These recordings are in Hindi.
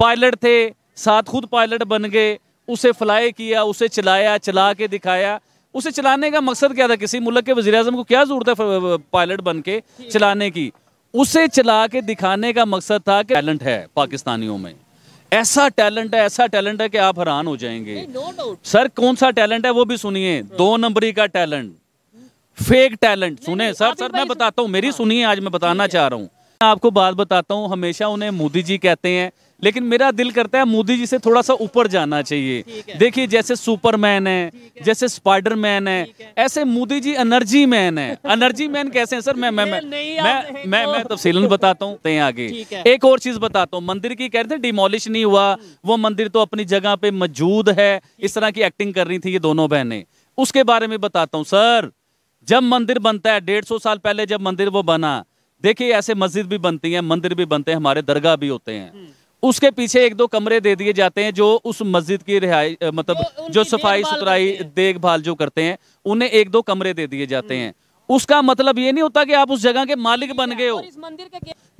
पायलट थे साथ खुद पायलट बन गए उसे फ्लाई किया उसे चलाया चला के दिखाया। उसे चलाने का मकसद क्या था किसी मुल्क के वजी अजम को? क्या ज़रूरत है पायलट बन के चलाने की? उसे चला के दिखाने का मकसद था कि टैलेंट है पाकिस्तानियों में। ऐसा टैलेंट है ऐसा टैलेंट है कि आप हैरान हो जाएँगे। सर कौन सा टैलेंट है वो भी सुनिए। दो नंबरी का टैलेंट फेक टैलेंट सुने सर सर मैं बताता हूँ मेरी सुनिए आज मैं बताना चाह रहा हूँ। आपको बात बताता हूँ हमेशा उन्हें मोदी जी कहते हैं लेकिन मेरा दिल करता है मोदी जी से थोड़ा सा ऊपर जाना चाहिए। देखिए जैसे सुपरमैन है जैसे स्पाइडरमैन है है। ऐसे मोदी जी एनर्जी मैन है। एनर्जी मैन कैसे हैं सर? मैं मैं मैं मैं मैं मैं तफसीलन बताता हूँ ते आगे। एक और चीज़ बताता हूँ मंदिर की कह रहे थे डिमोलिश नहीं हुआ वो मंदिर तो अपनी जगह पे मौजूद है इस तरह की एक्टिंग कर रही थी ये दोनों बहनें। उसके बारे में बताता हूँ सर जब मंदिर बनता है डेढ़ सौ साल पहले जब मंदिर वो बना देखिए ऐसे मस्जिद भी बनती हैं मंदिर भी बनते हैं हमारे दरगाह भी होते हैं। उसके पीछे एक दो कमरे दे दिए जाते हैं जो उस मस्जिद की रिहाई मतलब जो सफ़ाई सुथराई देखभाल जो करते हैं उन्हें एक दो कमरे दे दिए जाते हैं। उसका मतलब ये नहीं होता कि आप उस जगह के मालिक बन गए हो।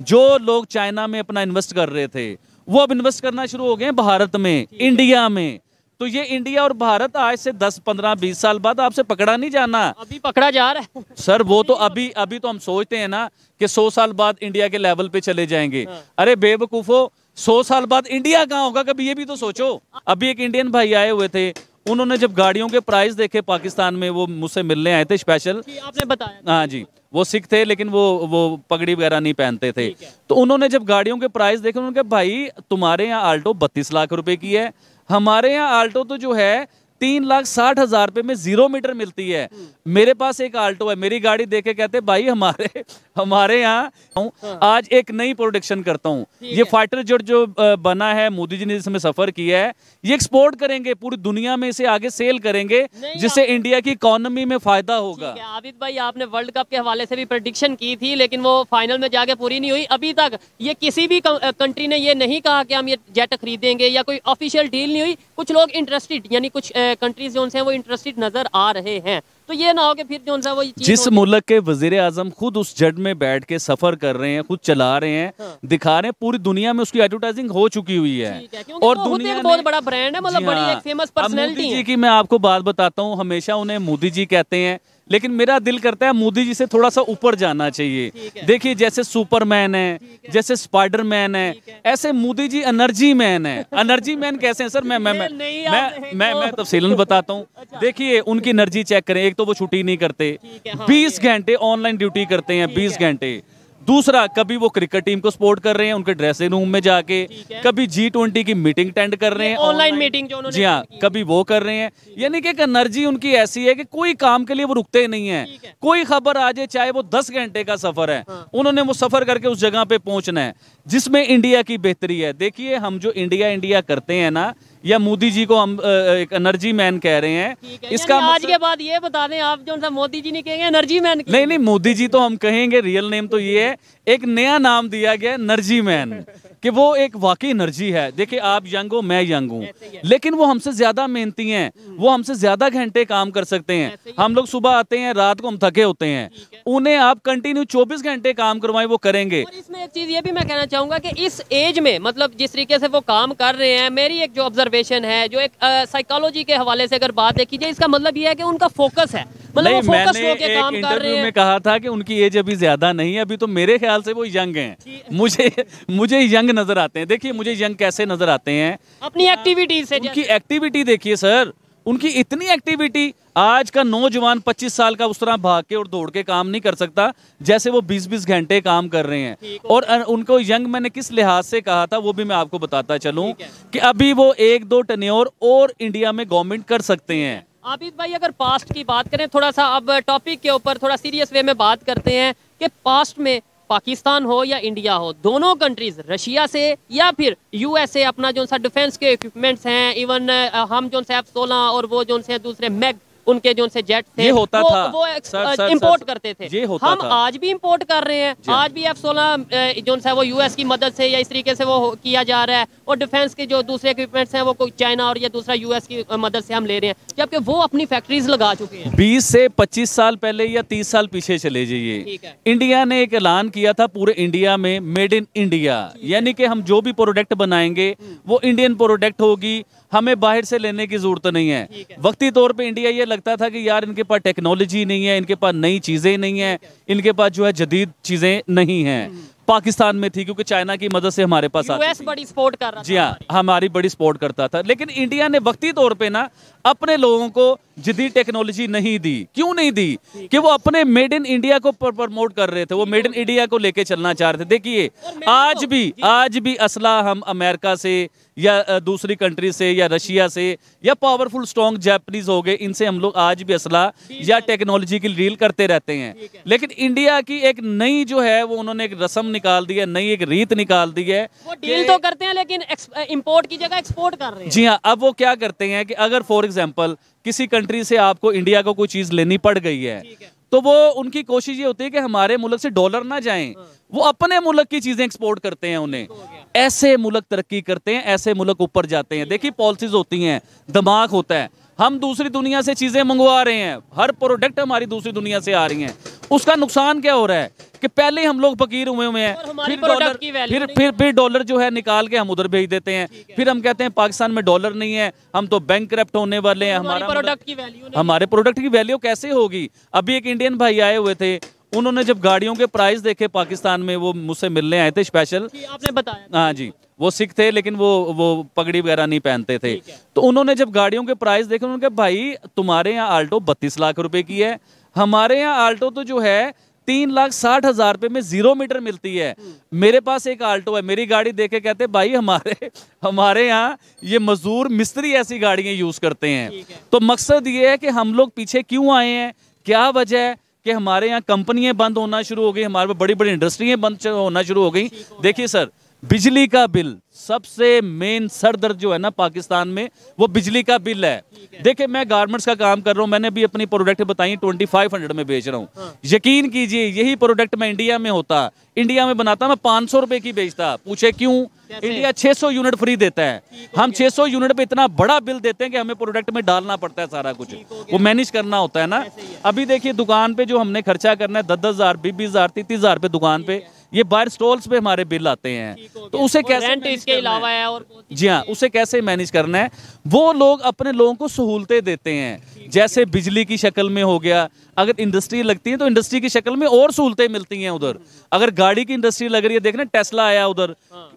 जो लोग चाइना में अपना इन्वेस्ट कर रहे थे वो अब इन्वेस्ट करना शुरू हो गए भारत में इंडिया में। तो ये इंडिया और भारत आज से 10 15 20 साल बाद आपसे पकड़ा नहीं जाना। अभी पकड़ा जा रहा है। सर वो तो अभी अभी तो हम सोचते हैं ना कि 100 साल बाद इंडिया के लेवल पे चले जाएँगे। हाँ। अरे बेवकूफो 100 साल बाद इंडिया कहाँ होगा? कभी ये भी तो सोचो। अभी एक इंडियन भाई आए हुए थे उन्होंने जब गाड़ियों के प्राइस देखे पाकिस्तान में वो मुझसे मिलने आए थे स्पेशल आपने बताया। हाँ जी वो सिख थे लेकिन वो वो पगड़ी वगैरह नहीं पहनते थे। तो उन्होंने जब गाड़ियों के प्राइस देखे उन्होंने कहा भाई तुम्हारे यहाँ आल्टो बत्तीस लाख रुपए की है। हमारे यहाँ आल्टो तो जो है तीन लाख साठ हज़ार रुपए में ज़ीरो मीटर मिलती है। मेरे पास एक आल्टो है मेरी गाड़ी देखे कहते भाई हमारे हमारे यहाँ हाँ। आज एक नई प्रोडक्शन करता हूँ। ये फाइटर जेट जो बना है मोदी जी ने जिसमें सफ़र किया है ये एक्सपोर्ट करेंगे पूरी दुनिया में इसे आगे सेल करेंगे जिससे इंडिया की इकोनॉमी में फ़ायदा होगा। आबिद भाई आपने वर्ल्ड कप के हवाले से भी प्रडिक्शन की थी लेकिन वो फाइनल में जाके पूरी नहीं हुई। अभी तक ये किसी भी कंट्री ने ये नहीं कहा कि हम ये जेट खरीदेंगे या कोई ऑफिशियल डील नहीं हुई। कुछ लोग इंटरेस्टेड यानी कुछ कंट्रीज़ जो हैं वो इंटरेस्टेड नज़र आ रहे हैं तो ये ना हो कि फिर जो है वो जिस मुल्क के वज़ीर आज़म खुद उस जड में बैठ के सफ़र कर रहे हैं खुद चला रहे हैं हाँ। दिखा रहे हैं पूरी दुनिया में उसकी एडवर्टाइजिंग हो चुकी हुई है और है, और दुनिया एक बहुत बड़ा ब्रांड है, मतलब बड़ी हाँ। एक फ़ेमस पर्सनैलिटी जी की मैं आपको बात बताता हूँ हमेशा उन्हें मोदी जी कहते हैं लेकिन मेरा दिल करता है मोदी जी से थोड़ा सा ऊपर जाना चाहिए। देखिए जैसे सुपरमैन है जैसे स्पाइडरमैन है ऐसे मोदी जी एनर्जी मैन है। एनर्जी मैन कैसे हैं सर? मैं मैं मैं मैं मैं मैं तफसीलन बताता हूँ। देखिए उनकी एनर्जी चेक करें एक तो वो छुट्टी नहीं करते। हाँ, बीस घंटे ऑनलाइन ड्यूटी करते हैं बीस घंटे। दूसरा कभी वो क्रिकेट टीम को सपोर्ट कर रहे हैं उनके ड्रेसिंग रूम में जाके कभी जी ट्वेंटी की मीटिंग अटेंड कर रहे हैं ऑनलाइन मीटिंग जो जी हाँ कभी वो कर रहे हैं। यानी कि एक एनर्जी उनकी ऐसी है कि कोई काम के लिए वो रुकते नहीं है। कोई खबर आ जाए चाहे वो दस घंटे का सफ़र है हाँ। उन्होंने वो सफ़र करके उस जगह पे पहुँचना है जिसमें इंडिया की बेहतरी है। देखिए हम जो इंडिया इंडिया करते हैं ना या मोदी जी को हम एक एनर्जी मैन कह रहे हैं। है, इसका मतलब... आज के बाद ये बता दें आप जो मोदी जी नहीं कहेंगे एनर्जी मैन नहीं नहीं मोदी जी तो हम कहेंगे रियल नेम तो ये है। एक नया नाम दिया गया नर्जी मैन कि वो एक वाकई एनर्जी है। देखिए आप यंग हो मैं यंग हूँ। लेकिन वो हमसे ज़्यादा मेहनती हैं वो हमसे ज़्यादा घंटे काम कर सकते हैं। हम लोग सुबह आते हैं रात को हम थके होते हैं। उन्हें आप कंटिन्यू 24 घंटे काम करवाएँ वो करेंगे। और इसमें एक चीज़ ये भी मैं कहना चाहूँगा कि इस एज में मतलब जिस तरीके से वो काम कर रहे हैं मेरी एक जो ऑब्जर्वेशन है जो एक साइकोलॉजी के हवाले से अगर बात देखी जाए इसका मतलब ये है कि उनका फोकस है। मतलब नहीं वो फोकस मैंने एक इंटरव्यू में कहा था कि उनकी एज अभी ज़्यादा नहीं है अभी तो मेरे ख्याल से वो यंग हैं। मुझे मुझे यंग नज़र आते हैं। देखिए मुझे यंग कैसे नज़र आते हैं? अपनी एक्टिविटीज़ से उनकी एक्टिविटी देखिए सर। उनकी इतनी एक्टिविटी आज का नौजवान 25 साल का उस तरह भाग के और दौड़ के काम नहीं कर सकता जैसे वो 20-20 घंटे काम कर रहे हैं। और उनको यंग मैंने किस लिहाज से कहा था वो भी मैं आपको बताता चलूँ कि अभी वो एक दो टन्योर और इंडिया में गवर्नमेंट कर सकते हैं। आबिद भाई अगर पास्ट की बात करें थोड़ा सा अब टॉपिक के ऊपर थोड़ा सीरियस वे में बात करते हैं कि पास्ट में पाकिस्तान हो या इंडिया हो, दोनों कंट्रीज़ रशिया से या फिर यूएसए अपना जो सा डिफेंस के इक्विपमेंट्स हैं इवन हम जो से एफ़ सोलह और वो जो दूसरे मैग उनके जो उनसे जेट थे ये होता वो, था। वो सर, सर, इंपोर्ट सर, करते थे। ये होता हम था। आज भी इंपोर्ट कर रहे हैं। आज भी एफ़ सोलह जो है वो यूएस की मदद से या इस तरीके से वो किया जा रहा है और डिफेंस के जो दूसरे इक्विपमेंट्स हैं वो चाइना और या दूसरा यूएस की मदद से हम ले रहे हैं। जबकि वो अपनी फैक्ट्रीज लगा चुके हैं। 20 से 25 साल पहले या 30 साल पीछे चले जाइए इंडिया ने एक ऐलान किया था पूरे इंडिया में मेड इन इंडिया यानी कि हम जो भी प्रोडक्ट बनाएँगे हम्म। वो इंडियन प्रोडक्ट होगी। हमें बाहर से लेने की ज़रूरत नहीं है। है। वक्ती तौर पे इंडिया ये लगता था कि यार इनके पास टेक्नोलॉजी नहीं है इनके पास नई चीज़ें नहीं है इनके पास जो है जदीद चीज़ें नहीं हैं। हम्म। पाकिस्तान में थी क्योंकि चाइना की मदद से हमारे पास आती यूएस बड़ी सपोर्ट कर रहा जी हाँ हमारी। बड़ी सपोर्ट करता था। लेकिन इंडिया ने वक्ती तौर पे ना अपने लोगों को जदीद टेक्नोलॉजी नहीं दी। क्यों नहीं दी? कि वो अपने मेड इन इंडिया को प्रमोट कर रहे थे। वो मेड इन इंडिया को लेके चलना चाह रहे थे। देखिए आज भी आज भी असला हम अमेरिका से या दूसरी कंट्री से या रशिया से या पावरफुल स्ट्रॉन्ग जापानीज हो गए इनसे हम लोग आज भी असला या टेक्नोलॉजी की डील करते रहते हैं। लेकिन इंडिया की एक नई जो है वो उन्होंने एक रस्म निकाल दी है नई एक रीत निकाल दी है वो डील तो करते हैं लेकिन इंपोर्ट की जगह एक्सपोर्ट कर रहे हैं। जी हाँ अब वो क्या करते हैं कि अगर फॉर एग्ज़ाम्पल किसी कंट्री से आपको इंडिया को कोई चीज़ लेनी पड़ गई है है। तो वो उनकी कोशिश ये होती है कि हमारे मुल्क से डॉलर ना जाएँ। वो अपने मुल्क की चीज़ें एक्सपोर्ट करते हैं उन्हें। ऐसे मुल्क तरक्की करते हैं ऐसे मुल्क ऊपर जाते हैं। देखिए पॉलिसीज़ होती हैं दिमाग होता है। हम दूसरी दुनिया से चीज़ें मंगवा रहे हैं। हर प्रोडक्ट हमारी दूसरी दुनिया से आ रही हैं। उसका नुकसान क्या हो रहा है? कि पहले ही हम लोग फकीर हुए हुए हैं। फिर डॉलर फिर फिर फिर डॉलर जो है निकाल के हम उधर भेज देते हैं। फिर हम कहते हैं पाकिस्तान में डॉलर नहीं है। हम तो बैंक करप्ट होने वाले हैं। हमारे हमारा प्रोडक्ट की वैल्यू हमारे प्रोडक्ट की वैल्यू कैसे होगी? अभी एक इंडियन भाई आए हुए थे। उन्होंने जब गाड़ियों के प्राइस देखे पाकिस्तान में वो मुझसे मिलने आए थे स्पेशल आपने बताया हाँ जी वो सिख थे लेकिन वो वो पगड़ी वगैरह नहीं पहनते थे। तो उन्होंने जब गाड़ियों के प्राइस देखे उन्होंने कहा भाई तुम्हारे यहाँ आल्टो बत्तीस लाख रुपए की है। हमारे यहाँ आल्टो तो जो है तीन लाख साठ हज़ार रुपए में ज़ीरो मीटर मिलती है। मेरे पास एक आल्टो है। मेरी गाड़ी देखे कहते भाई हमारे हमारे यहाँ ये मजदूर मिस्त्री ऐसी गाड़ियाँ यूज़ करते हैं। तो मकसद ये है कि हम लोग पीछे क्यों आए हैं? क्या वजह है? कि हमारे यहाँ कंपनियाँ बंद होना शुरू हो गई हमारे बड़ी बड़ी इंडस्ट्रियाँ बंद होना शुरू हो गई। देखिए सर बिजली का बिल सबसे मेन सर दर्द जो है ना पाकिस्तान में वो बिजली का बिल है। देखिए मैं गारमेंट्स का काम कर रहा हूँ मैंने भी अपनी प्रोडक्ट बताई ट्वेंटी फाइव हंड्रेड में बेच रहा हूँ। हाँ। यकीन कीजिए यही प्रोडक्ट मैं इंडिया में होता इंडिया में बनाता मैं पाँच सौ रुपए की बेचता। पूछे क्यों? इंडिया 600 यूनिट फ्री देता है। हम 600 यूनिट पे इतना बड़ा बिल देते हैं कि हमें प्रोडक्ट में डालना पड़ता है सारा कुछ। वो मैनेज करना होता है ना। अभी देखिए दुकान पे जो हमने खर्चा करना है दस दस हज़ार बीस बीस हज़ार तीस हज़ार पे दुकान पे ये बाहर स्टॉल्स पे हमारे बिल आते हैं। तो उसे कैसे रेंट इसके अलावा है और जी हाँ उसे कैसे मैनेज करना है? वो लोग अपने लोगों को सहूलतें देते हैं। जैसे बिजली की शक्ल में हो गया अगर इंडस्ट्री लगती है तो इंडस्ट्री की शक्ल में और सहूलतें मिलती हैं उधर। अगर गाड़ी की इंडस्ट्री लग रही है देखना टेस्ला आया उधर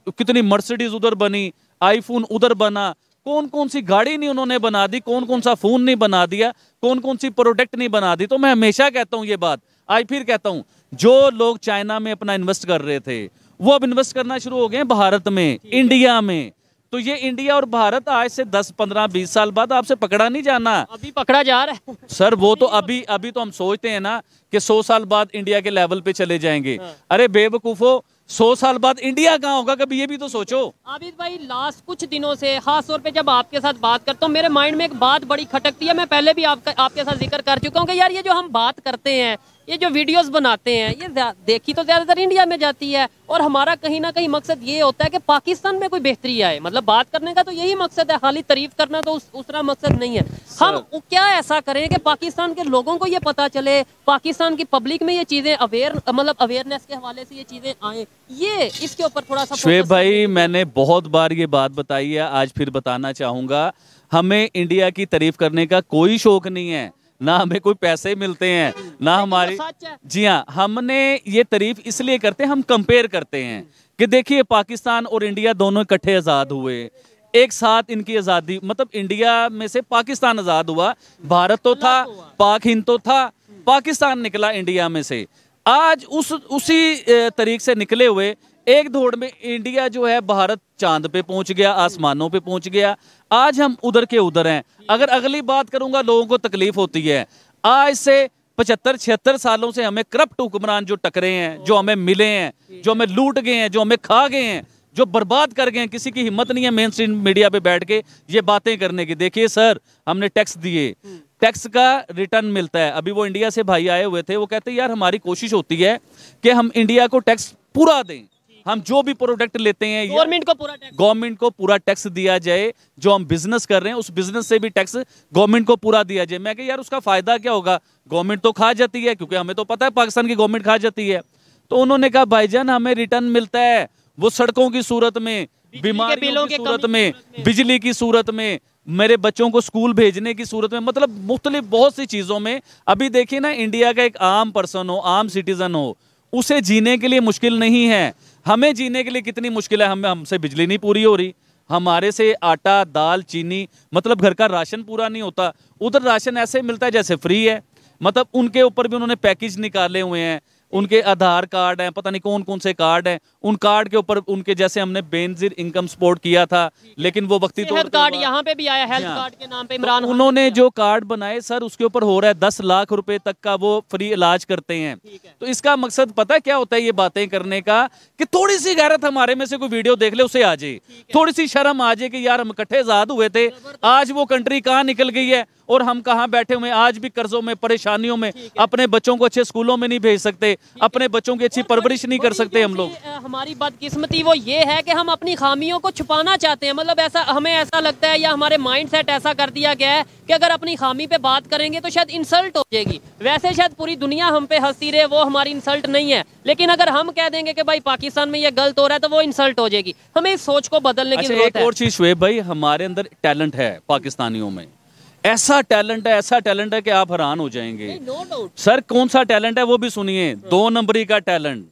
कितनी मर्सिडीज उधर बनी आईफोन उधर बना कौन कौन सी गाड़ी नहीं उन्होंने बना दी कौन कौन सा फ़ोन नहीं बना दिया कौन कौन सी प्रोडक्ट नहीं बना दी। तो मैं हमेशा कहता हूँ ये बात आज फिर कहता हूँ जो लोग चाइना में अपना इन्वेस्ट कर रहे थे वो अब इन्वेस्ट करना शुरू हो गए भारत में इंडिया में। तो ये इंडिया और भारत आज से 10 15 20 साल बाद आपसे पकड़ा नहीं जाना। अभी पकड़ा जा रहा है। सर वो तो अभी अभी तो हम सोचते हैं ना कि 100 साल बाद इंडिया के लेवल पे चले जाएँगे। हाँ। अरे बेवकूफो 100 साल बाद इंडिया कहाँ होगा? कभी ये भी तो सोचो। आबिद भाई लास्ट कुछ दिनों से खास तौर पे जब आपके साथ बात करता हूँ मेरे माइंड में एक बात बड़ी खटकती है मैं पहले भी आपका आपके साथ ज़िक्र कर चुका हूँ कि यार ये जो हम बात करते हैं ये जो वीडियोस बनाते हैं ये देखी तो ज़्यादातर इंडिया में जाती है और हमारा कहीं ना कहीं मकसद ये होता है कि पाकिस्तान में कोई बेहतरी आए। मतलब बात करने का तो यही मकसद है खाली तारीफ़ करना तो उस तरह मकसद नहीं है। हम क्या ऐसा करें कि पाकिस्तान के लोगों को ये पता चले पाकिस्तान की पब्लिक में ये चीज़ें अवेयर मतलब अवेयरनेस के हवाले से ये चीज़ें आए। ये इसके ऊपर थोड़ा सा शुएब भाई मैंने बहुत बार ये बात बताई है आज फिर बताना चाहूँगा। हमें इंडिया की तारीफ़ करने का कोई शौक नहीं है। ना हमें कोई पैसे मिलते हैं ना हमारी जी हाँ हमने ये तारीफ़ इसलिए करते हैं हम कंपेयर करते हैं कि देखिए पाकिस्तान और इंडिया दोनों इकट्ठे आज़ाद हुए। एक साथ इनकी आज़ादी मतलब इंडिया में से पाकिस्तान आज़ाद हुआ भारत तो था पाक हिंद तो था पाकिस्तान निकला इंडिया में से। आज उस उसी तरीक से निकले हुए एक दौड़ में इंडिया जो है भारत चाँद पे पहुँच गया, आसमानों पे पहुँच गया। आज हम उधर के उधर हैं। अगर अगली बात करूँगा, लोगों को तकलीफ़ होती है। आज से पचहत्तर, छिहत्तर सालों से हमें करप्ट हुक्मरान जो टकरे हैं, जो हमें मिले हैं, जो हमें लूट गए हैं, जो हमें खा गए हैं, जो बर्बाद कर गए हैं, किसी की हिम्मत नहीं है मेन स्ट्रीम मीडिया पे बैठ के ये बातें करने की। देखिए सर, हमने टैक्स दिए। टैक्स का रिटर्न मिलता है। अभी वो इंडिया से भाई आए हुए थे, वो कहते यार, हमारी कोशिश होती है कि हम इंडिया को टैक्स पूरा दें। हम जो भी प्रोडक्ट लेते हैं गवर्नमेंट को पूरा टैक्स गवर्नमेंट को पूरा टैक्स दिया जाए जो हम बिज़नेस कर रहे हैं उस बिज़नेस से भी टैक्स गवर्नमेंट को पूरा दिया जाए। मैं कह यार उसका फ़ायदा क्या होगा? गवर्नमेंट तो खा जाती है क्योंकि हमें तो पता है पाकिस्तान की गवर्नमेंट खा जाती है। तो उन्होंने कहा भाईजान हमें रिटर्न मिलता है वो सड़कों की सूरत में बिलों में की सूरत में। बिजली की सूरत में मेरे बच्चों को स्कूल भेजने की सूरत में। मतलब मुख्तलिफ़ बहुत सी चीज़ों में अभी देखिए ना इंडिया का एक आम पर्सन हो आम सिटीजन हो उसे जीने के लिए मुश्किल नहीं है। हमें जीने के लिए कितनी मुश्किल है? हमें, हमसे बिजली नहीं पूरी हो रही। हमारे से आटा, दाल, चीनी मतलब घर का राशन पूरा नहीं होता। उधर राशन ऐसे मिलता है जैसे फ्री है। मतलब उनके ऊपर भी उन्होंने पैकेज निकाले हुए हैं। उनके आधार कार्ड हैं पता नहीं कौन कौन से कार्ड हैं। उन कार्ड के ऊपर उनके जैसे हमने बेनजीर इनकम सपोर्ट किया था लेकिन वो वक्ती तौर कार्ड यहाँ पे भी आया हेल्थ हाँ। कार्ड के नाम पे इमरान खान उन्होंने जो कार्ड बनाए सर उसके ऊपर हो रहा है दस लाख रुपए तक का वो फ्री इलाज करते हैं। तो इसका मकसद पता है क्या होता है ये बातें करने का? कि थोड़ी सी गैरत हमारे में से कोई वीडियो देख ले उसे आ जाए। थोड़ी सी शर्म आ जाए कि यार हम इकट्ठे आज़ाद हुए थे आज वो कंट्री कहाँ निकल गई है? और हम कहाँ बैठे हुए आज भी कर्जों में परेशानियों में अपने बच्चों को अच्छे स्कूलों में नहीं भेज सकते अपने बच्चों की अच्छी परवरिश नहीं कर सकते हम लोग। हमारी बदकिस्मती वो ये है कि हम अपनी खामियों को छुपाना चाहते हैं। मतलब ऐसा हमें ऐसा लगता है या हमारे माइंड सेट ऐसा कर दिया गया है कि अगर अपनी खामी पे बात करेंगे तो शायद इंसल्ट हो जाएगी। वैसे शायद पूरी दुनिया हम पे हंसती रहे वो हमारी इंसल्ट नहीं है। लेकिन अगर हम कह देंगे कि भाई पाकिस्तान में ये गलत हो रहा है तो वो इंसल्ट हो जाएगी। हमें इस सोच को बदलने की अच्छा ज़रूरत है। और चीज़ शुएब भाई हमारे अंदर टैलेंट है पाकिस्तानियों में। ऐसा टैलेंट है ऐसा टैलेंट है कि आप हैरान हो जाएँगे। नो डाउट सर कौन सा टैलेंट है वो भी सुनिए। दो नंबरी का टैलेंट।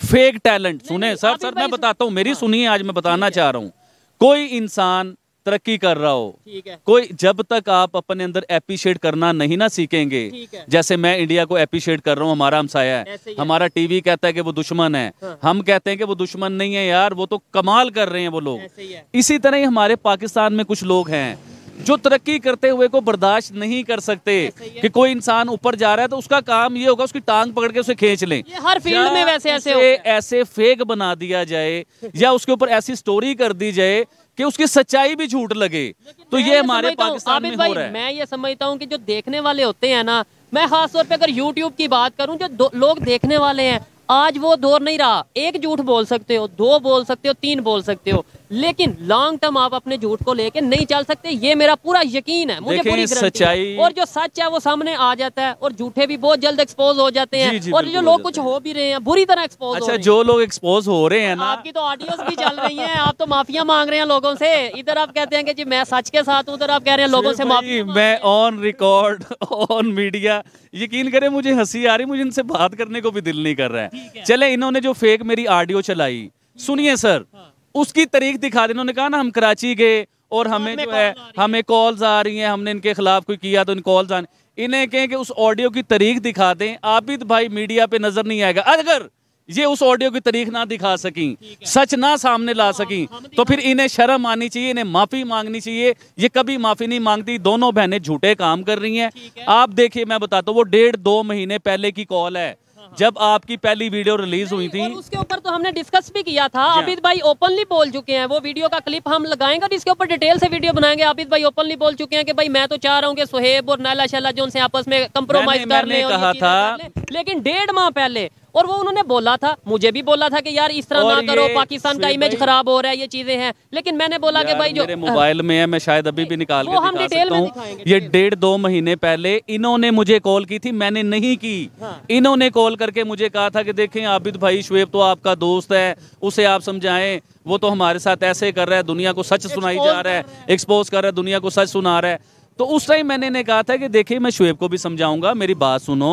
Fake talent. सुने सर सर मैं बताता हूँ मेरी सुनिए आज मैं बताना चाह रहा हूँ। कोई इंसान तरक्की कर रहा हो कोई जब तक आप अपने अंदर एप्रिशिएट करना नहीं ना सीखेंगे जैसे मैं इंडिया को एप्रिशिएट कर रहा हूँ हमारा हमसाया है। हमारा टीवी कहता है कि वो दुश्मन है। हाँ। हम कहते हैं कि वो दुश्मन नहीं है यार वो तो कमाल कर रहे हैं वो लोग। ही है। इसी तरह ही हमारे पाकिस्तान में कुछ लोग हैं जो तरक्की करते हुए को बर्दाश्त नहीं कर सकते। कि कोई इंसान ऊपर जा रहा है तो उसका काम ये होगा उसकी टांग पकड़ के उसे खींच लें। हर फ़ील्ड में वैसे ऐसे है। ऐसे फेक बना दिया जाए या उसके ऊपर ऐसी स्टोरी कर दी जाए कि उसकी सच्चाई भी झूठ लगे। तो ये हमारे पाकिस्तान में हो रहा है। मैं ये समझता हूँ कि जो देखने वाले होते हैं ना मैं खास तौर पे अगर यूट्यूब की बात करूँ जो लोग देखने वाले हैं आज वो दौर नहीं रहा। एक झूठ बोल सकते हो दो बोल सकते हो तीन बोल सकते हो। लेकिन लॉन्ग टर्म आप अपने झूठ को लेके नहीं चल सकते ये मेरा पूरा यकीन है मुझे पूरी सच्चाई- और जो सच है वो सामने आ जाता है और झूठे भी बहुत जल्द एक्सपोज हो जाते हैं जी, जी, और जो लोग कुछ हो भी रहे हैं बुरी तरह एक्सपोज अच्छा जो लोग एक्सपोज हो रहे हैं ना आपकी तो ऑडियोस भी चल रही हैं आप तो माफिया मांग रहे हैं लोगों से। इधर आप कहते हैं कि जी मैं सच के साथ हूँ उधर आप कह रहे हैं लोगों से माफ़ी मैं ऑन रिकॉर्ड ऑन मीडिया यकीन करें मुझे हँसी आ रही मुझे इनसे बात करने को भी दिल नहीं कर रहा है। चले इन्होंने जो फेक मेरी ऑडियो चलाई सुनिए सर। हाँ। उसकी तारीख दिखा दी। इन्होंने कहा ना हम कराची गए और हमें जो है हमें कॉल्स आ रही हैं हमने इनके खिलाफ कोई किया तो इन कॉल्स आ इन्हें कहें कि उस ऑडियो की तारीख दिखा दें। आबिद भाई मीडिया पे नज़र नहीं आएगा। अगर ये उस ऑडियो की तारीख ना दिखा सकी सच ना सामने ला सकी तो फिर इन्हें शर्म आनी चाहिए इन्हें माफ़ी मांगनी चाहिए। ये कभी माफ़ी नहीं मांगती दोनों बहनें झूठे काम कर रही हैं। आप देखिए मैं बताता हूँ वो डेढ़ दो महीने पहले की कॉल है। जब आपकी पहली वीडियो रिलीज़ हुई थी। और उसके ऊपर तो हमने डिस्कस भी किया था। आबिद भाई ओपनली बोल चुके हैं। वो वीडियो का क्लिप हम लगाएँगे और इसके ऊपर डिटेल से वीडियो बनाएँगे। आबिद भाई ओपनली बोल चुके हैं कि भाई मैं तो चाह रहा हूँ कि सुहेब और नैला शैला जो उनसे आपस में कंप्रोमाइज कर रहे हैं कहा था- लेकिन डेढ़ माह पहले और वो उन्होंने बोला था मुझे भी बोला था कि यार इस तरह ना करो पाकिस्तान का इमेज खराब हो रहा है ये चीज़ें हैं। लेकिन मैंने बोला कि भाई जो मोबाइल में है मैं शायद अभी भी निकाल वो हम डिटेल में ये डेढ़ दो महीने पहले इन्होंने मुझे कॉल की थी मैंने नहीं की। हाँ। इन्होंने कॉल करके मुझे कहा था कि देखें आबिद भाई शुएब तो आपका दोस्त है उसे आप समझाएँ वो तो हमारे साथ ऐसे कर रहा है दुनिया को सच सुनाई जा रहा है एक्सपोज कर रहा है दुनिया को सच सुना रहा है। तो उस टाइम मैंने इन्हें कहा था कि देखिए मैं शुएब को भी समझाऊँगा मेरी बात सुनो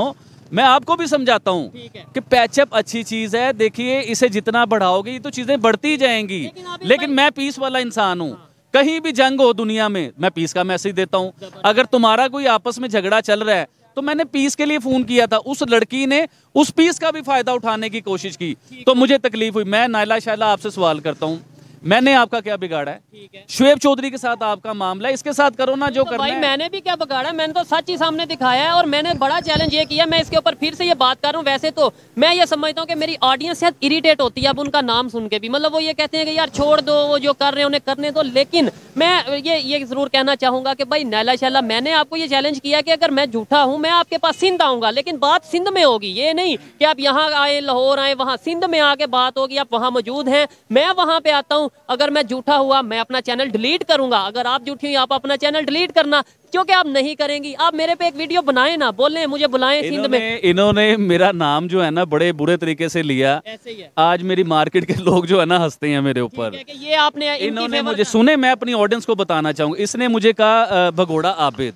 मैं आपको भी समझाता हूँ कि पैचअप अच्छी चीज़ है। देखिए इसे जितना बढ़ाओगे ये तो चीज़ें बढ़ती जाएँगी। लेकिन लेकिन मैं पीस वाला इंसान हूँ। कहीं भी जंग हो दुनिया में मैं पीस का मैसेज देता हूँ। अगर तुम्हारा कोई आपस में झगड़ा चल रहा है तो मैंने पीस के लिए फ़ोन किया था। उस लड़की ने उस पीस का भी फ़ायदा उठाने की कोशिश की। तो मुझे तकलीफ़ हुई। मैं नायला शायला आपसे सवाल करता हूँ। मैंने आपका क्या बिगाड़ा है? ठीक है। शुएब चौधरी के साथ आपका मामला है इसके साथ करो ना जो तो करना भाई है। मैंने भी क्या बिगाड़ा? मैंने तो सच ही सामने दिखाया है और मैंने बड़ा चैलेंज ये किया मैं इसके ऊपर फिर से ये बात कर रहा हूँ। वैसे तो मैं ये समझता हूँ कि मेरी ऑडियंस शायद इरिटेट होती है अब उनका नाम सुन के भी। मतलब वो ये कहते हैं कि यार छोड़ दो वो जो कर रहे हैं उन्हें करने दो। लेकिन मैं ये ये ज़रूर कहना चाहूँगा कि भाई नैला शैला मैंने आपको ये चैलेंज किया कि अगर मैं झूठा हूँ मैं आपके पास सिंध आऊँगा। लेकिन बात सिंध में होगी ये नहीं कि आप यहाँ आए लाहौर आए वहाँ सिंध में आके बात होगी आप वहाँ मौजूद हैं। मैं वहाँ पे आता हूँ अगर मैं झूठा हुआ मैं अपना चैनल डिलीट करूँगा। अगर आप झूठी हुई आप अपना चैनल डिलीट करना। क्योंकि आप नहीं करेंगी। आप मेरे पे एक वीडियो बनाए ना बोले मुझे बुलाएँ सिंध में। इन्होंने मेरा नाम जो है ना बड़े बुरे तरीके से लिया। ऐसे ही है। आज मेरी मार्केट के लोग जो है ना हँसते हैं मेरे ऊपर। ये आपने इन्होंने मुझे सुने मैं अपनी ऑडियंस को बताना चाहूँगा इसने मुझे कहा भगोड़ा आबिद।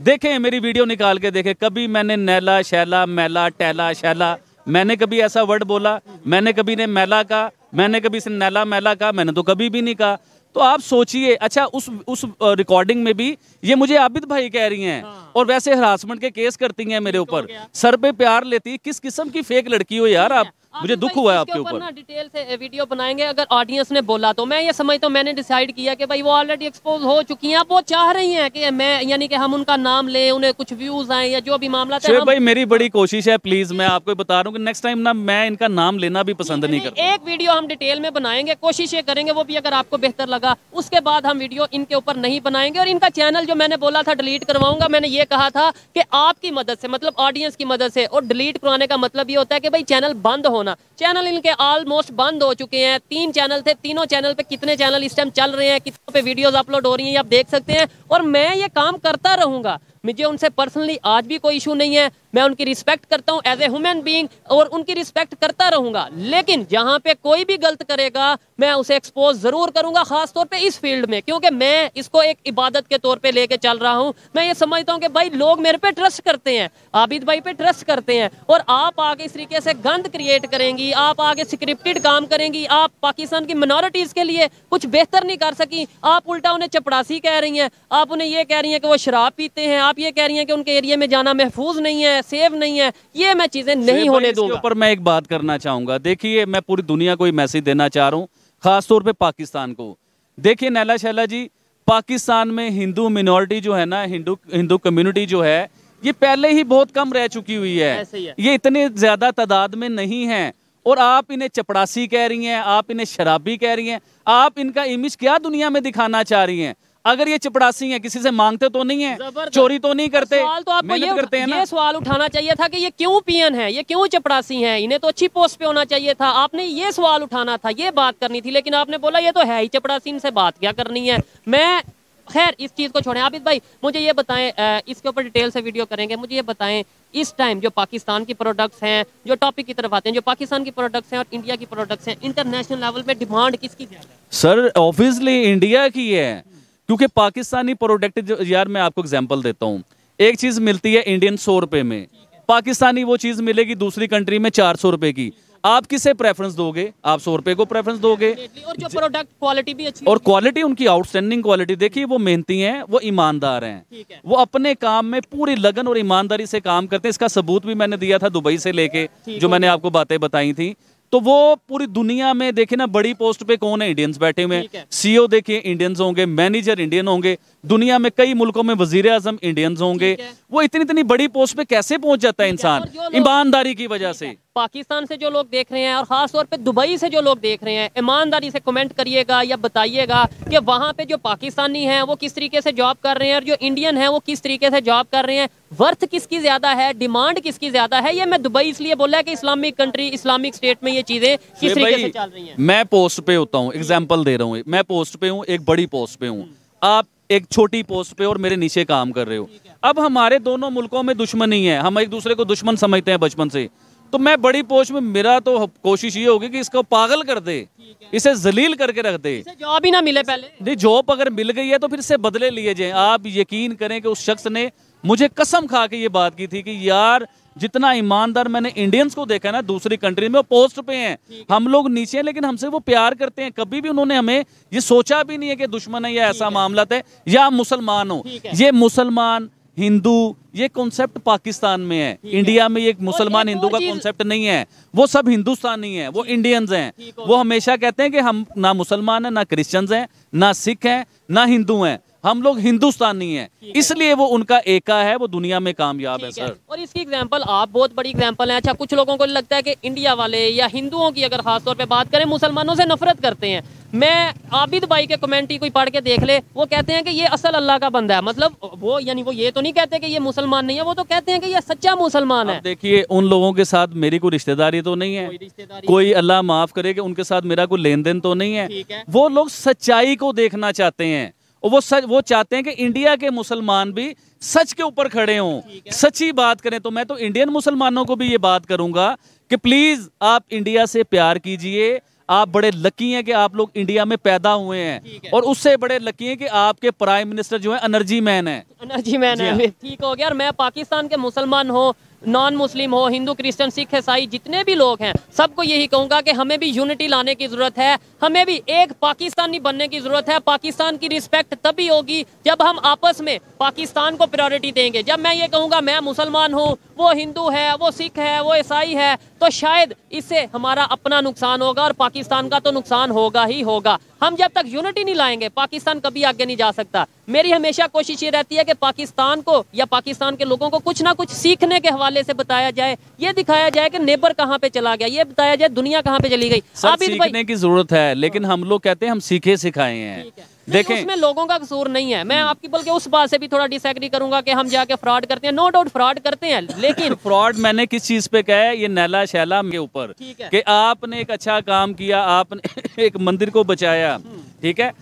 देखें मेरी वीडियो निकाल के देखें। कभी मैंने नैला शैला मैला टैला शैला मैंने कभी ऐसा वर्ड बोला मैंने कभी ने मैला कहा। मैंने कभी से नैला मैला कहा मैंने तो कभी भी नहीं कहा। तो आप सोचिए अच्छा उस उस रिकॉर्डिंग में भी ये मुझे आबिद भाई कह रही हैं और वैसे हरासमेंट के केस करती हैं मेरे ऊपर। सर पे प्यार लेती किस किस्म की फेक लड़की हो यार आप? मुझे दुख हुआ है आपके ऊपर ना डिटेल से वीडियो बनाएँगे अगर ऑडियंस ने बोला तो। मैं ये समझता हूँ मैंने डिसाइड किया कि भाई वो ऑलरेडी एक्सपोज हो चुकी हैं। अब वो चाह रही हैं कि मैं यानी कि हम उनका नाम लें उन्हें कुछ व्यूज़ आए या जो भी मामला था हम भाई मेरी बड़ी कोशिश है प्लीज़ मैं आपको बता रहा हूँ कि नेक्स्ट टाइम ना मैं इनका नाम लेना भी पसंद नहीं करता। एक वीडियो हम डिटेल में बनाएँगे कोशिश ये करेंगे वो भी अगर आपको बेहतर लगा उसके बाद हम वीडियो इनके ऊपर नहीं बनाएँगे। और इनका चैनल जो मैंने बोला था डिलीट करवाऊँगा मैंने ये कहा था कि आपकी मदद से मतलब ऑडियंस की मदद से और डिलीट करवाने का मतलब ये होता है कि भाई चैनल बंद होना। चैनल इनके ऑलमोस्ट बंद हो चुके हैं। तीन चैनल थे, तीनों चैनल पे कितने चैनल इस टाइम चल रहे हैं, कितनों पे वीडियोस अपलोड हो रही हैं आप देख सकते हैं। और मैं ये काम करता रहूँगा। मुझे उनसे पर्सनली आज भी कोई इशू नहीं है। मैं उनकी रिस्पेक्ट करता हूँ एज ए ह्यूमन बीइंग और उनकी रिस्पेक्ट करता रहूँगा। लेकिन जहाँ पे कोई भी गलत करेगा, मैं उसे एक्सपोज ज़रूर करूँगा खास तौर पे इस फ़ील्ड में, क्योंकि मैं इसको एक इबादत के तौर पे लेके चल रहा हूँ। मैं ये समझता हूँ कि भाई लोग मेरे पे ट्रस्ट करते हैं, आबिद भाई पे ट्रस्ट करते हैं और आप आगे इस तरीके से गंद क्रिएट करेंगी, आप आगे स्क्रिप्टेड काम करेंगी, आप पाकिस्तान की मिनोरिटीज के लिए कुछ बेहतर नहीं कर सकी। आप उल्टा उन्हें चपड़ासी कह रही हैं, आप उन्हें ये कह रही हैं कि वो शराब पीते हैं, आप ये कह रही हैं कि उनके एरिया में जाना महफूज नहीं है सेफ़ नहीं है ये मैं चीज़ें नहीं होने दूँगा। ऊपर मैं एक बात करना चाहूँगा। देखिए मैं पूरी दुनिया को मैसेज देना चाह रहा हूँ खास तौर पे पाकिस्तान को। देखिए नैला शैला जी पाकिस्तान में हिंदू मिनोरिटी जो है ना हिंदू हिंदू कम्युनिटी जो है ये पहले ही बहुत कम रह चुकी हुई है। ही है। ये इतने ज़्यादा तादाद में नहीं है। और आप इन्हें चपड़ासी कह रही हैं आप इन्हें शराबी कह रही हैं आप इनका इमेज क्या दुनिया में दिखाना चाह रही हैं? अगर ये चपड़ासी हैं किसी से मांगते तो नहीं है चोरी तो नहीं करते सवाल तो आपको ये करते हैं ना। ये सवाल उठाना चाहिए था कि ये क्यों पियन है ये क्यों चपड़ासी हैं? इन्हें तो अच्छी पोस्ट पे होना चाहिए था। आपने ये सवाल उठाना था ये बात करनी थी लेकिन आपने बोला ये तो है ही चपड़ासी इनसे बात क्या करनी है? मैं खैर इस चीज़ को छोड़ें। आबिद भाई मुझे ये बताएँ इसके ऊपर डिटेल से वीडियो करेंगे। मुझे ये बताएँ इस टाइम जो पाकिस्तान की प्रोडक्ट्स हैं जो टॉपिक की तरफ़ आते हैं जो पाकिस्तान की प्रोडक्ट्स हैं और इंडिया की प्रोडक्ट्स हैं इंटरनेशनल लेवल पे डिमांड किसकी ज़्यादा सर ऑब्वियसली इंडिया की है। क्योंकि पाकिस्तानी प्रोडक्ट यार मैं आपको एग्ज़ाम्पल देता हूँ। एक चीज़ मिलती है इंडियन सौ रुपए में। पाकिस्तानी वो चीज़ मिलेगी दूसरी कंट्री में चार सौ रुपए की। आप किसे प्रेफरेंस दोगे? आप सौ रुपए को प्रेफरेंस दोगे? और जो प्रोडक्ट क्वालिटी भी अच्छी और क्वालिटी उनकी आउटस्टैंडिंग क्वालिटी देखिए वो मेहनती हैं वो ईमानदार हैं। है। वो अपने काम में पूरी लगन और ईमानदारी से काम करते हैं। इसका सबूत भी मैंने दिया था दुबई से लेके जो मैंने आपको बातें बताई थी। तो वो पूरी दुनिया में देखे ना बड़ी पोस्ट पे कौन है? इंडियंस बैठे हुए सी ओ सीईओ देखिए इंडियंस होंगे मैनेजर इंडियन होंगे। दुनिया में कई मुल्कों में वज़ीर आज़म इंडियंस होंगे। वो इतनी इतनी बड़ी पोस्ट पे कैसे पहुँच जाता है इंसान? ईमानदारी की वजह से। पाकिस्तान से जो लोग देख रहे हैं और खास तौर पे दुबई से जो लोग देख रहे हैं ईमानदारी से कमेंट करिएगा या बताइएगा कि वहाँ पे जो पाकिस्तानी हैं वो किस तरीके से जॉब कर रहे हैं और जो इंडियन हैं वो किस तरीके से जॉब कर रहे हैं। वर्थ किसकी ज़्यादा है? डिमांड किसकी ज़्यादा है? ये मैं दुबई इसलिए बोला है कि इस्लामिक कंट्री इस्लामिक स्टेट में ये चीज़ें किस तरीके से चल रही हैं। मैं पोस्ट पे होता हूँ एग्ज़ाम्पल दे रहा हूँ। मैं पोस्ट पे हूँ एक बड़ी पोस्ट पे हूँ। आप एक छोटी पोस्ट पे और मेरे नीचे काम कर रहे हो। अब हमारे दोनों मुल्कों में दुश्मनी है। हम एक दूसरे को दुश्मन समझते हैं बचपन से। तो मैं बड़ी पोस्ट में मेरा तो कोशिश ये होगी कि इसको पागल कर दे। इसे जलील करके रख दे। जॉब ही ना मिले पहले। नहीं जॉब अगर मिल गई है तो फिर से बदले लिए जाए। आप यकीन करें कि उस शख्स ने मुझे कसम खा के ये बात की थी कि यार जितना ईमानदार मैंने इंडियंस को देखा ना दूसरी कंट्री में वो पोस्ट पे हैं। हम लोग नीचे हैं लेकिन हमसे वो प्यार करते हैं। कभी भी उन्होंने हमें ये सोचा भी नहीं है कि दुश्मन है या ऐसा मामला है या मुसलमान हो। ये मुसलमान हिंदू ये कॉन्सेप्ट पाकिस्तान में है। इंडिया में ये मुसलमान हिंदू का कॉन्सेप्ट नहीं है। वो सब हिंदुस्तानी है वो इंडियंस हैं। वो हमेशा कहते हैं कि हम ना मुसलमान हैं ना क्रिश्चियंस हैं ना सिख हैं ना हिंदू हैं। हम लोग हिंदुस्तानी हैं। इसलिए वो उनका एका है वो दुनिया में कामयाब है सर। और इसकी एग्जांपल आप बहुत बड़ी एग्जांपल है। अच्छा कुछ लोगों को लगता है कि इंडिया वाले या हिंदुओं की अगर खास तौर पे बात करें मुसलमानों से नफरत करते हैं। मैं आबिद भाई के कमेंट ही कोई पढ़ के देख ले वो कहते हैं कि ये असल अल्लाह का बंदा है। मतलब वो यानी वो ये तो नहीं कहते कि ये मुसलमान नहीं है वो तो कहते हैं कि ये सच्चा मुसलमान है। देखिए उन लोगों के साथ मेरी कोई रिश्तेदारी तो नहीं है। कोई कोई अल्लाह माफ़ करे कि उनके साथ मेरा कोई लेन देन तो नहीं। है। वो लोग सच्चाई को देखना चाहते हैं। और वो सच वो चाहते हैं कि इंडिया के मुसलमान भी सच के ऊपर खड़े हों। सच्ची बात करें तो मैं तो इंडियन मुसलमानों को भी ये बात करूँगा कि प्लीज़ आप इंडिया से प्यार कीजिए। आप बड़े लकी हैं कि आप लोग इंडिया में पैदा हुए हैं। है। और उससे बड़े लकी हैं कि आपके प्राइम मिनिस्टर जो है एनर्जी मैन है। एनर्जी मैन हाँ। है। ठीक हो गया। और मैं पाकिस्तान के मुसलमान हो नॉन मुस्लिम हो हिंदू क्रिश्चियन सिख ईसाई जितने भी लोग हैं, सबको यही कहूँगा कि हमें भी यूनिटी लाने की ज़रूरत है। हमें भी एक पाकिस्तानी बनने की ज़रूरत है। पाकिस्तान की रिस्पेक्ट तभी होगी जब हम आपस में पाकिस्तान को प्रायोरिटी देंगे। जब मैं ये कहूँगा, मैं मुसलमान हूँ वो हिंदू है वो सिख है वो ईसाई है तो शायद इससे हमारा अपना नुकसान होगा और पाकिस्तान का तो नुकसान होगा ही होगा। हम जब तक यूनिटी नहीं लाएँगे पाकिस्तान कभी आगे नहीं जा सकता। मेरी हमेशा कोशिश ये रहती है कि पाकिस्तान को या पाकिस्तान के लोगों को कुछ ना कुछ सीखने के हवाले से बताया जाए। ये दिखाया जाए कि नेबर कहाँ पे चला गया ये बताया जाए दुनिया कहाँ पे चली गई। सर सीखने की ज़रूरत है लेकिन हम लोग कहते हैं हम सीखे सिखाए हैं। देखें। उसमें लोगों का कसूर नहीं है। मैं आपकी बल्कि उस बात से भी थोड़ा डिसएग्री करूँगा कि हम जाके फ्रॉड करते हैं। नो डाउट फ्रॉड करते हैं लेकिन फ्रॉड मैंने किस चीज़ पे कहा है? ये नैला शैला के ऊपर। कि आपने एक अच्छा काम किया आपने एक मंदिर को बचाया। ठीक है?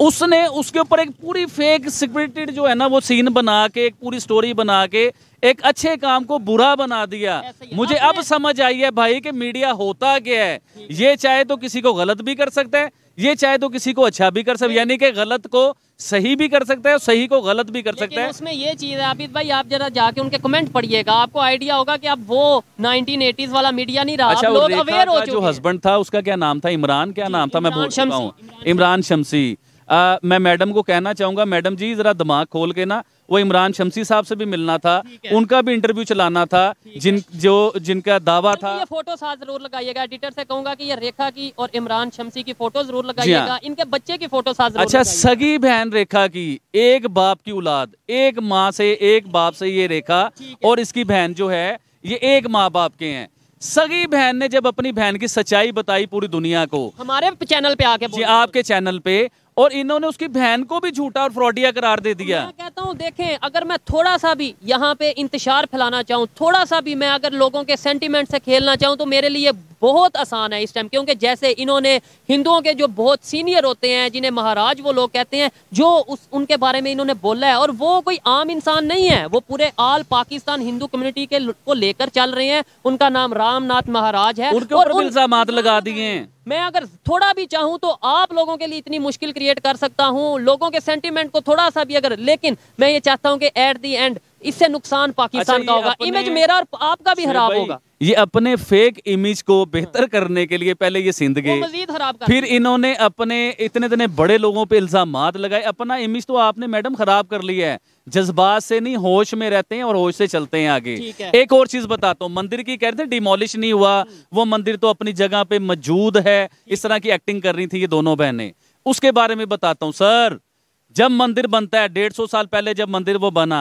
उसने उसके ऊपर एक पूरी फेक सिक्योरिटी जो है ना वो सीन बना के एक पूरी स्टोरी बना के एक अच्छे काम को बुरा बना दिया। मुझे अब समझ आई है भाई कि मीडिया होता क्या है। ये चाहे तो किसी को गलत भी कर सकता है ये चाहे तो किसी को अच्छा भी कर सकते यानी कि गलत को सही भी कर सकता है और सही को गलत भी कर सकता है। उसमें ये चीज़ है आबिद भाई आप जरा जाके उनके कमेंट पढ़िएगा। आपको आइडिया होगा कि अब वो 1980s वाला मीडिया नहीं रहा। अच्छा लोग अवेयर हो जो हस्बैंड था उसका क्या नाम था? इमरान क्या नाम था? मैं भूल चुका हूँ। इमरान शमसी। मैं मैडम को कहना चाहूँगा मैडम जी जरा दिमाग खोल के ना वो इमरान शमसी साहब से भी मिलना था उनका भी इंटरव्यू चलाना था जिन जो जिनका दावा था। ये फ़ोटो साथ ज़रूर लगाइएगा एडिटर से कहूँगा कि ये रेखा की और इमरान शमसी की फ़ोटो ज़रूर लगाइएगा हाँ। इनके बच्चे की फ़ोटो साथ ज़रूर अच्छा सगी बहन रेखा की एक बाप की औलाद एक माँ से एक बाप से ये रेखा और इसकी बहन जो है ये एक माँ बाप के हैं। सगी बहन ने जब अपनी बहन की सच्चाई बताई पूरी दुनिया को हमारे चैनल पे आके जी आपके चैनल पे और इन्होंने उसकी बहन को भी झूठा और फ्रॉडिया करार दे दिया। मैं कहता हूँ, देखें, अगर मैं थोड़ा सा भी यहाँ पे इंतज़ार फैलाना चाहूँ, थोड़ा सा भी मैं अगर लोगों के सेंटिमेंट से खेलना चाहूँ तो मेरे लिए बहुत आसान है इस टाइम क्योंकि जैसे इन्होंने हिंदुओं के जो बहुत सीनियर होते हैं जिन्हें महाराज वो लोग कहते हैं जो उस उनके बारे में इन्होंने बोला है और वो कोई आम इंसान नहीं है। वो पूरे आल पाकिस्तान हिंदू कम्युनिटी के को लेकर चल रहे हैं। उनका नाम रामनाथ महाराज है। उनके ऊपर उन- लगा दिए हैं। मैं अगर थोड़ा भी चाहूँ तो आप लोगों के लिए इतनी मुश्किल क्रिएट कर सकता हूँ। लोगों के सेंटीमेंट को थोड़ा सा भी अगर लेकिन मैं ये चाहता हूँ कि एट दी एंड इससे नुकसान पाकिस्तान अच्छा, का होगा। इमेज मेरा और आपका भी खराब होगा। ये अपने फेक इमेज को बेहतर करने के लिए पहले ये सिंध गए फिर इन्होंने अपने इतने इतने बड़े लोगों पे इल्ज़ाम लगाए। अपना इमेज तो आपने मैडम खराब कर लिया है। जज्बात से नहीं होश में रहते हैं और होश से चलते हैं आगे। है। एक और चीज़ बताता हूँ। मंदिर की कह रहे थे डिमोलिश नहीं हुआ। वो मंदिर तो अपनी जगह पे मौजूद है। इस तरह की एक्टिंग कर रही थी ये दोनों बहनें। उसके बारे में बताता हूँ सर जब मंदिर बनता है डेढ़ सौ साल पहले जब मंदिर वो बना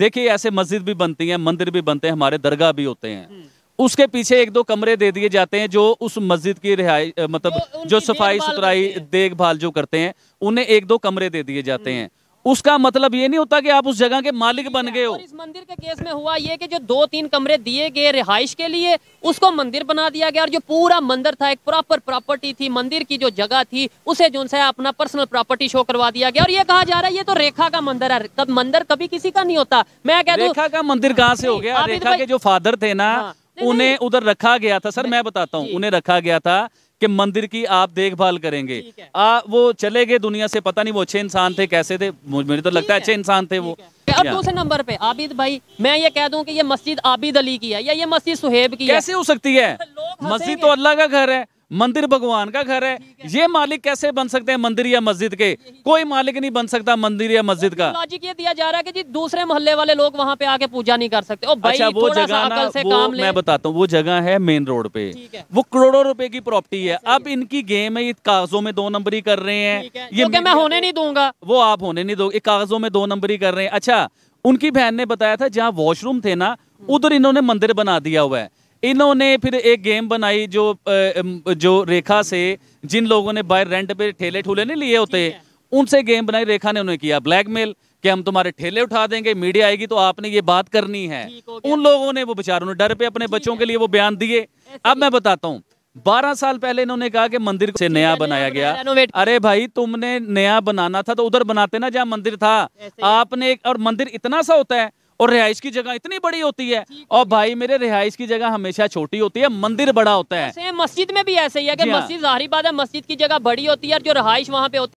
देखिए ऐसे मस्जिद भी बनती हैं मंदिर भी बनते हैं हमारे दरगाह भी होते हैं। उसके पीछे एक दो कमरे दे दिए जाते हैं जो उस मस्जिद की रिहाई मतलब जो सफ़ाई सुथराई देखभाल जो करते हैं उन्हें एक दो कमरे दे दिए जाते हैं। उसका मतलब ये नहीं होता कि आप उस जगह के मालिक बन गए हो। इस मंदिर के केस में हुआ ये कि जो दो तीन कमरे दिए गए रिहाइश के लिए उसको मंदिर बना दिया गया और जो पूरा मंदिर था एक प्रॉपर प्रॉपर्टी थी मंदिर की जो जगह थी उसे जो है अपना पर्सनल प्रॉपर्टी शो करवा दिया गया। और ये कहा जा रहा है ये तो रेखा का मंदिर है कब मंदिर कभी किसी का नहीं होता। मैं कह रेखा का मंदिर कहाँ से हो गया? रेखा के जो फादर थे ना हाँ, उन्हें उधर रखा गया था। सर मैं बताता हूँ उन्हें रखा गया था कि मंदिर की आप देखभाल करेंगे। आ, वो चले गए दुनिया से पता नहीं वो अच्छे इंसान थे कैसे थे मुझे तो लगता है अच्छे इंसान थे वो। और दूसरे नंबर पे आबिद भाई मैं ये कह दूँ कि ये मस्जिद आबिद अली की है या ये मस्जिद सुहेब की है। कैसे हो सकती है? मस्जिद तो अल्लाह का घर है। मंदिर भगवान का घर है। ये मालिक कैसे बन सकते हैं मंदिर या मस्जिद के? कोई मालिक नहीं बन सकता मंदिर या मस्जिद का। लॉजिक ये दिया जा रहा है कि जी दूसरे मोहल्ले वाले लोग वहाँ पे आके पूजा नहीं कर सकते। ओ भाई अच्छा वो जगह ना से वो काम मैं बताता हूँ वो जगह है मेन रोड पे। वो करोड़ों रुपए की प्रॉपर्टी है। अब इनकी गेम है ये कागजों में दो नंबरी कर रहे हैं। ये मैं होने नहीं दूँगा। वो आप होने नहीं दो कागजों में दो नंबरी कर रहे हैं। अच्छा उनकी बहन ने बताया था जहाँ वॉशरूम थे ना उधर इन्होंने मंदिर बना दिया हुआ है। इन्होंने फिर एक गेम बनाई जो जो रेखा से जिन लोगों ने बाहर रेंट पे ठेले ठूले नहीं लिए होते उनसे गेम बनाई रेखा ने उन्हें किया ब्लैकमेल कि हम तुम्हारे ठेले उठा देंगे मीडिया आएगी तो आपने ये बात करनी है। उन लोगों ने वो बेचारों ने डर पे अपने बच्चों के लिए वो बयान दिए। अब मैं बताता हूँ बारह साल पहले इन्होंने कहा कि मंदिर से नया बनाया गया। अरे भाई तुमने नया बनाना था तो उधर बनाते ना जहाँ मंदिर था। आपने एक और मंदिर इतना सा होता है और रिहाइश की जगह इतनी बड़ी होती है। और भाई मेरे रिहायश की जगह हमेशा छोटी होती है मंदिर बड़ा होता है। मस्जिद में भी ऐसे ही है कि हाँ। मस्जिद जाहरी बात है मस्जिद की जगह बड़ी होती है और जो रिहायश वहाँ पे होती है